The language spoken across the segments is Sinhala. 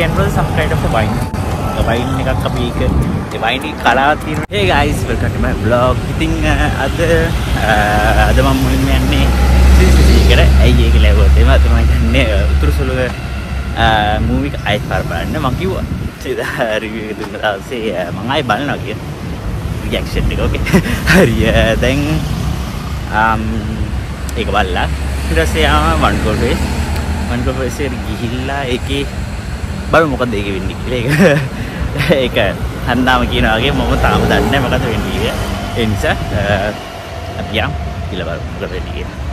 කියන්නද සබස්ක්‍රයිබ් අප වයින් වයින් එකක් අපි ඒක වයින් කලාවක් තියෙනවා ඒ ගයිස් වෙල්කම් ටු මයි බ්ලොග් ඉතින් අද අද මම මුලින්ම යන්නේ සිසිසිකට ඇයි ඒක ලැබුවොත් එම තමයි යන්නේ උතුරු සුළුව මූවි එක අයිත් පාර බලන්න. මං කිව්වා සිතා රිවිව් එක දුන්න දවසේ මං ආයෙ බලනවා කියන රියැක්ෂන් එක ඕකේ හරි දැන් ඒක බලලා. ඊට පස්සේ ආවා වන්කෝටේ වන්කෝටේ ඉස්සර ගිහිල්ලා ඒකේ බලමු මොකද ඒක වෙන්නේ කියලා ඒක. ඒක හන්දාම කියනවා වගේ මම තාම දන්නේ නැහැ මොකද වෙන්නේ කියලා. ඒ නිසා අපි යම්. කියලා බලමු මොකද වෙන්නේ කියලා.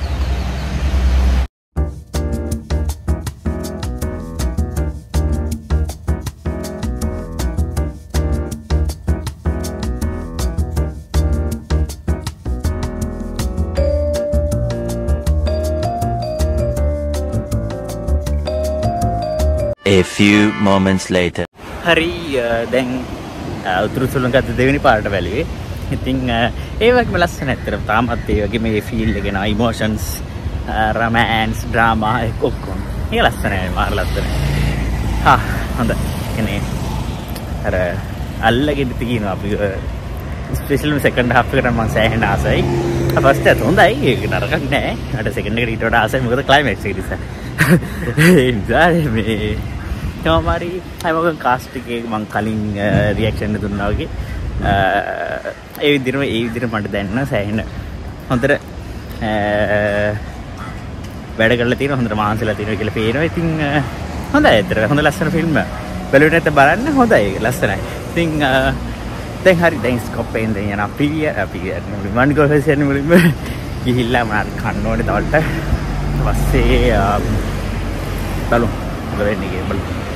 A few moments later. හරි දැන් උතුරු සුළඟත් දෙවෙනි පාට වැලුවේ ඉතිං ඒවක්ම ලස්සන ඇත්තර තාමත් ඒ වගේ මේ ෆිල් එකෙන ඉමෝෂන්ස් රමෑන්ස් ඩ්‍රාමා ඔක්කොම්. ඒ ලස්සනය මාර ලස්සන හොඳ. එනේ අර අල්ලගෙට තිකින අපි ස්පේෂල් සෙකන්ඩ හප්කට මං සෑහෙන ආසයි. පස්ට ඇත හොඳයි. ඒක නරකක් නෑ. අට සෙකඩ රීටට ආසයි. මොකද කලයිමක් රිස මේ තමරි හැමක කාස්ටිකේ මං කලින් රියක්ෂණ දුන්නාවගේ ඒ විදිරම ඒ විදිර මට දැන්න සෑහෙන. හොඳර වැඩ කල තින හොඳ මාන්සල තින කියල පේනවා. ඉතිං හොඳ ඇතර හොඳ ලස්සන ෆිල්ම් බලට ඇත බලන්න. හොඳයි. ලස්සනයි. ඉතිං දැන් හරි. දැන් ස්කොප්පෙන් දැන් යන පිරිය අපි මන් ගොහසයන මුලින්ම. ගිහිල්ලා මනාට කන්න ඕනේ දවල්ට. පස්සේ බලමු. මොකද වෙන්නේ කියලා බලමු.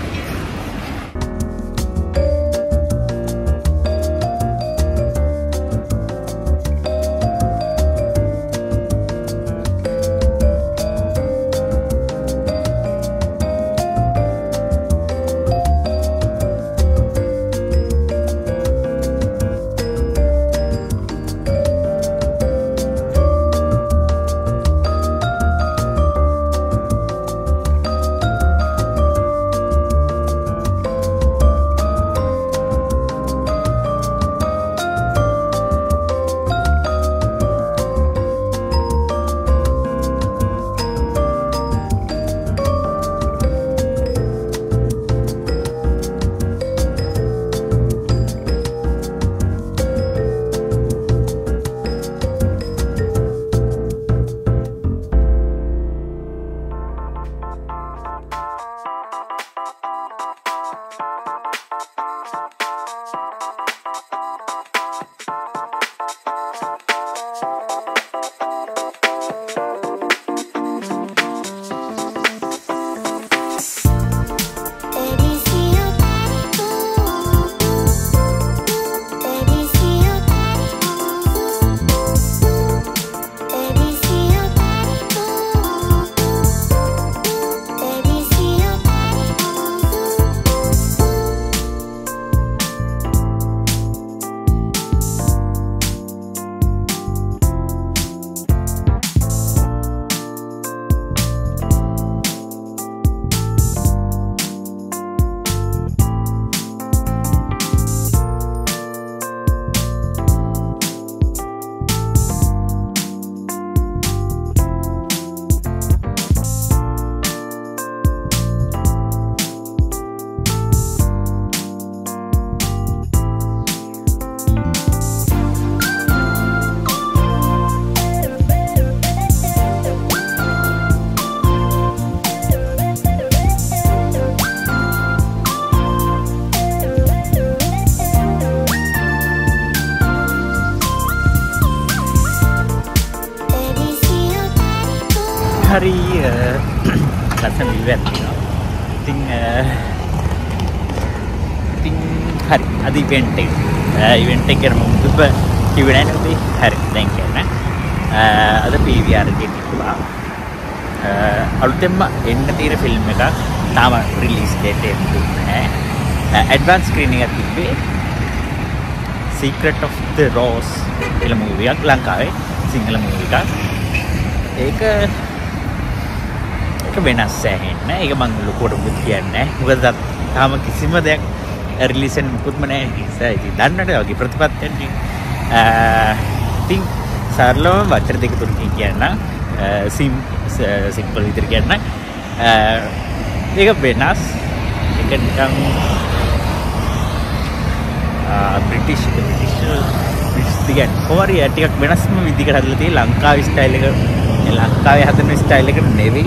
හරි ලස්සන විවැත් ඉතිං ඉතිං හරි අද ඉවෙන්ට් එක ඉවෙන්ට් එක කරම මුදුප කිව්වේ නැහැ නේද හරි දැන් කියන්න අද PVR එකේ තිබ්බා අලුතෙන්ම එන්න තියෙන ෆිල්ම් එකක් තාම රිලීස් ඩේට් එක දුන්නේ නැහැ ඇඩ්වාන්ස් ස්ක්‍රීනින් එකක් තිබ්බේ Secret of the Rose කියලා මූවි එකක් ලංකාවේ සිංහල මූවි එකක් ඒක ඒක වෙනස් සෑහෙන්න ඒක මං ලොකුවට මුත් කියන්නේ මොකද තාම කිසිම දෙයක් රිලිසන් මුකුත්ම නෑ නිසා ඉතින් දන්නට වගේ ප්‍රතිපත්තියන්ට ඉතින් සරලවම වචර දෙක තුනකින් කියන්න. සිම් සිම්පල් විතර කියන්න. ඒක වෙනස්. එක නිකම් බ්‍රිටිෂ් බ්‍රිටිෂ් දිගන් කොමරි ටිකක් වෙනස්ම විදිකට හදලා තියෙන්නේ ලංකාවේ ස්ටයිල් එක. ලංකාවේ හදන ස්ටයිල් එකට නෙවෙයි.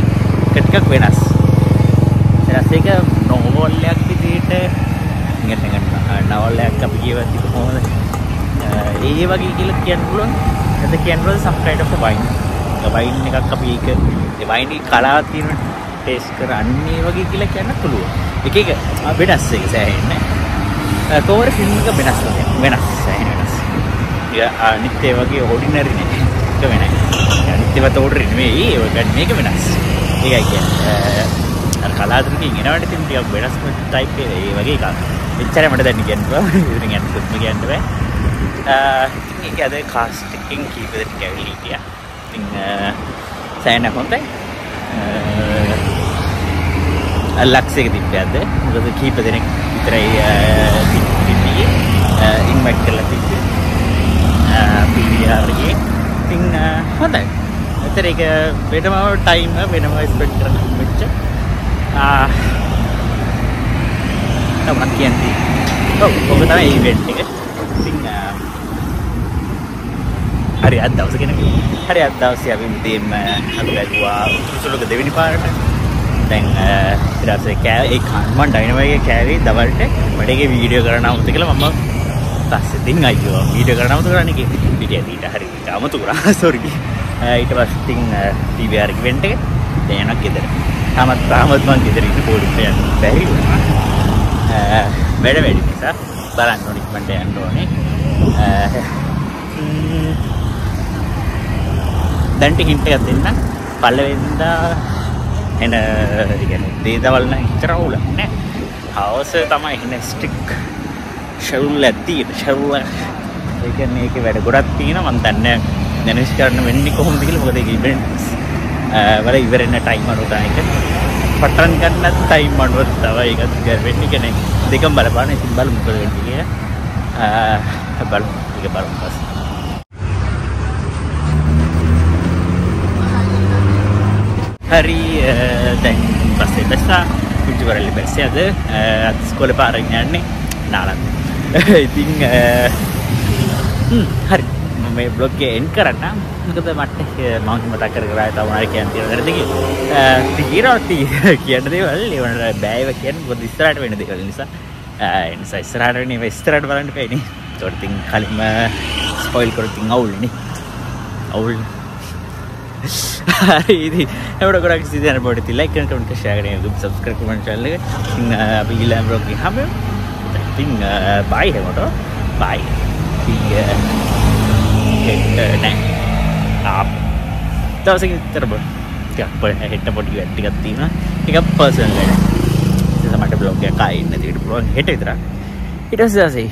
ඒක ටිකක් වෙනස්. ඊට ඒක නෝවල් එකක් විදිහට නිකන් නෝවල් එකක් අපි කියවද්දි කොහොමද? ඒ වගේ කියලා කියන්න පුළුවන්. එතන කියන්න පුළුවන් some kind of a wine වයින් එකක් අපි ඒක ඒ වයින් එකේ කලාව තියෙන ටේස්ට් කරන්නේ වගේ කියලා කියන්න පුළුවන්. එක එක වෙනස් එක සෑහෙන්නේ. කෝවර ෆිල්ම් එක වෙනස් වෙනස් සෑහෙන වෙනස්. අනිත් ඒ වගේ ඕඩිනරි නේ. එක වෙනයි. අනිත් ඒවා තෝඩරි නෙමෙයි ඒක මේක වෙනස්. ඒකයි කියන්නේ. අර කලාතුරකින් එනවට ඉතින් ටිකක් වෙනස් ටයිප් එක ඒ වගේ එකක්. එච්චරයි මට දැන් කියන්න පුළුවන් ඉතින් යන්න දුක්ම කියන්න බෑ. ඉතින් ඒක අද කාස්ට් එකකින් කීප දෙනෙක් ඇවිල්ලා හිටියා. ඉතින් සෑහෙන හොඳයි. ලක්ෂ එක තිබ්බේ අද. මොකද කීප දෙනෙක් විතරයි තිබ්බේ. ඉන්වයිට් කරලා තිබ්බේ. පිවිආර්ගේ ඉතින් හොඳයි. එතර එක වෙනම ටයිම වෙනම ස්පෙට් කරන වෙච්ච. තමත් කියන්ති ඔව ඔක තමයි ඉවෙන්ට් එක. ඉතින් හරි අත් දවස කෙන හරි අත් දවසේ අපි උදේම අපි වැදුවා උතුරුසුලක දෙවෙනි පාරට. දැන් ඊට පස්සේ කෑ ඒ මන් ඩයිනමෝගේ කෑවේ දවල්ට. මඩගේ වීඩියෝ කරන්න අමතක කියලා මම පස්සේ ඉතින් අයියෝ වීඩියෝ කරන්න අමතක කරන්නේ කි පිටිය ඊට හරි අමතක කරා සෝරි ඊට පස්සේ ඉතින් ටීවී ආර් ඉවෙන්ට් එක දැන් යනවා ගෙදර. තාමත් තාමත් මං ගෙදර ඉන්න පොඩි යන්න බැරි වුණා වැඩ වැඩි නිසා බලන්න ඕනේ ඉක්මනට යන්න ඕනේ. දැන්ට හින්ට එකක් දෙන්න. පල්ලවෙන්දා එන ඉගෙන දේදවල් නම් හිතර අවුලක් නෑ. හවස තමයි එන ස්ටික් ෂවුල් ඇත්තියට ෂවුල ඒකන ඒක වැඩ ගොඩක් තියෙන මන් දන්න දැනස් කරන්න වෙන්නේ කොහොමද කියලා මොකද ඒක ඉවෙන්ට්ස් වල ඉවරෙන්න ටයිම් අඩු එක පටන් ගන්නත් ටයිම් අඩුව තව ඒකත් වෙන්නේ. කියන්නේ දෙකම බලපාන ඉතින් බලමු මොකද වෙන්නේ කියලා. බලමු. ඒක බලමු පස්සේ හරි දැන් පස්සේ බැස්සා පුංචි කරල්ලි බැස්සේ අද අත් ස්කොල පාරෙන් යන්නේ නාලන්ද. ඉතින් හරි. මම මේ බ්ලොග්ගේ එන් කරන්න මොකද මට මම මතක් කර කරා තව මොනාරි කියන්න තියෙන වැඩ දෙක. තීරා තීරා කියන දේවල් ඒවට බෑව කියන්නේ මොකද ඉස්සරහට වෙන දේවල් නිසා. ඒ නිසා ඉස්සරහට වෙන ඒවා ඉස්සරහට බලන්න පෑනේ ඒකට තින් කලින්ම ස්පොයිල් කර තින් අවුල්නේ අවුල්. ඉතින් එවට ගොඩක් සිදෙන බෝඩ් ඉතින් ලයික් කරන්න කමෙන්ට් ෂෙයාර් කරන්න YouTube subscribe කරන්න channel එක. ඉතින් අපි ඊළඟ බ්ලොග් එක හැමෝම ඉතින් බයි හැමෝටම. බයි Yeah. නෑ ආප්. දවසකින් විතර බො ටිකක් පොඩි හෙට පොඩි වැඩ ටිකක් තියෙනවා. ටිකක් පර්සනල් වැඩ ඉතින් මට බ්ලොග් එකක් ආයෙ ඉන්න දෙන්න පුළුවන් හෙට විතර ඊට පස්සේ